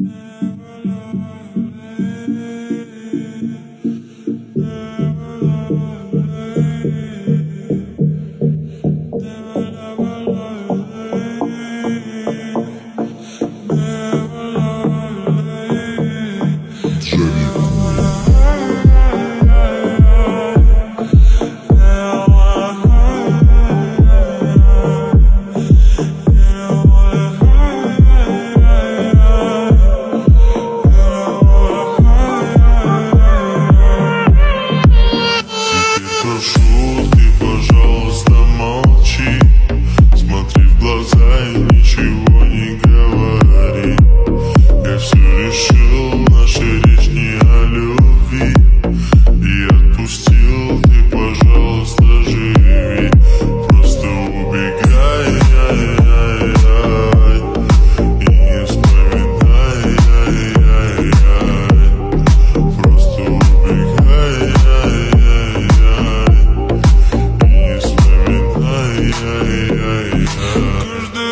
Mm-hmm. Ничего не говори. Я все решил, наша речь любви. И отпустил, ты, пожалуйста, живи. Просто убегай, ай, ай, ай, И не вспоминай, ай, ай, ай. Просто убегай, ай, ай, ай, И не вспоминай, ай, ай, ай.